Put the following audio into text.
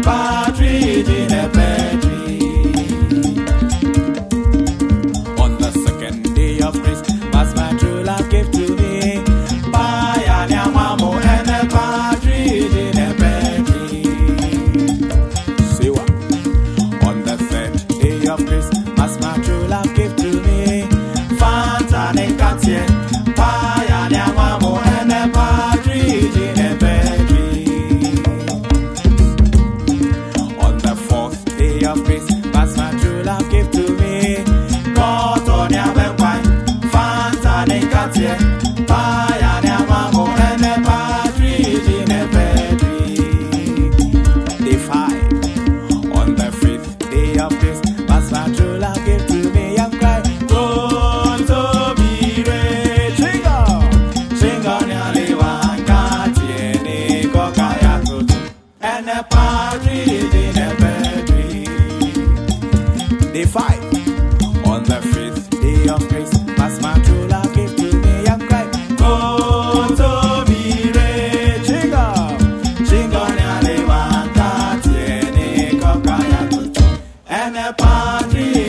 Patrick in a 25. On the fifth day of Christmas, my true love gave to me a cry. Go to me, re, chinga, chinga, ne, ne, wanta, tiene, coca, ya, tutu, ene, patria.